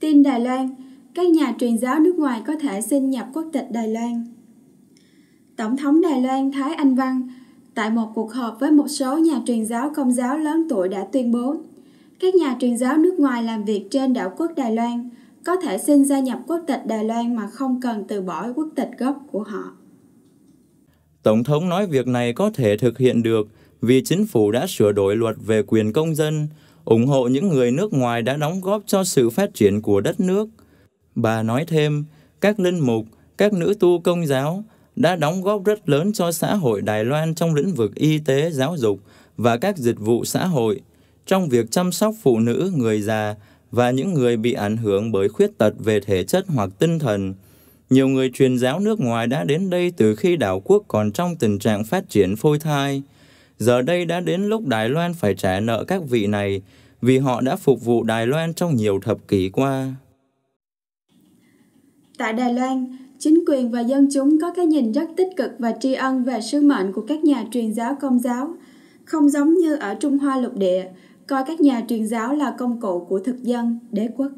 Tin Đài Loan, các nhà truyền giáo nước ngoài có thể xin nhập quốc tịch Đài Loan. Tổng thống Đài Loan Thái Anh Văn tại một cuộc họp với một số nhà truyền giáo công giáo lớn tuổi đã tuyên bố các nhà truyền giáo nước ngoài làm việc trên đảo quốc Đài Loan có thể xin gia nhập quốc tịch Đài Loan mà không cần từ bỏ quốc tịch gốc của họ. Tổng thống nói việc này có thể thực hiện được vì chính phủ đã sửa đổi luật về quyền công dân, ủng hộ những người nước ngoài đã đóng góp cho sự phát triển của đất nước. Bà nói thêm, các linh mục, các nữ tu công giáo đã đóng góp rất lớn cho xã hội Đài Loan trong lĩnh vực y tế, giáo dục và các dịch vụ xã hội, trong việc chăm sóc phụ nữ, người già và những người bị ảnh hưởng bởi khuyết tật về thể chất hoặc tinh thần. Nhiều người truyền giáo nước ngoài đã đến đây từ khi đảo quốc còn trong tình trạng phát triển phôi thai. Giờ đây đã đến lúc Đài Loan phải trả nợ các vị này vì họ đã phục vụ Đài Loan trong nhiều thập kỷ qua. Tại Đài Loan, chính quyền và dân chúng có cái nhìn rất tích cực và tri ân về sứ mệnh của các nhà truyền giáo công giáo, không giống như ở Trung Hoa lục địa, coi các nhà truyền giáo là công cụ của thực dân, đế quốc.